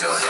Silly.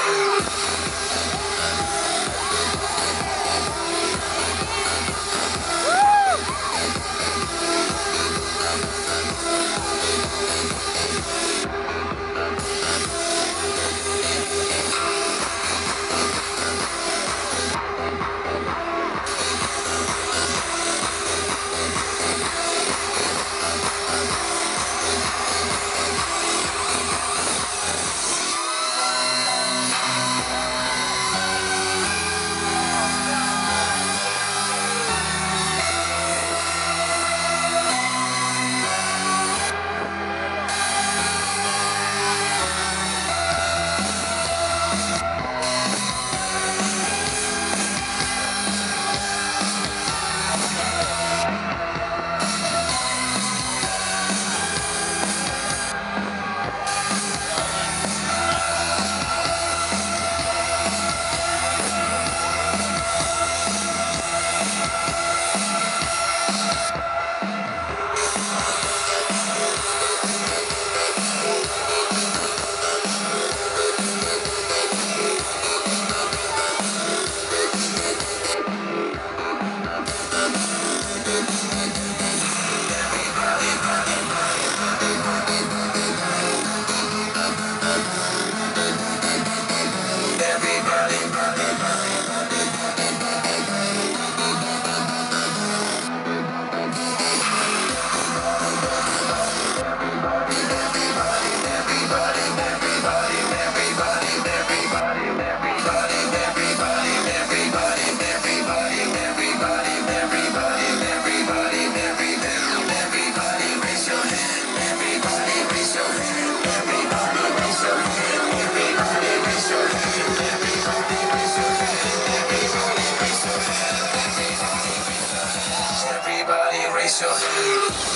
幸せ